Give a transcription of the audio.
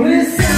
Listen.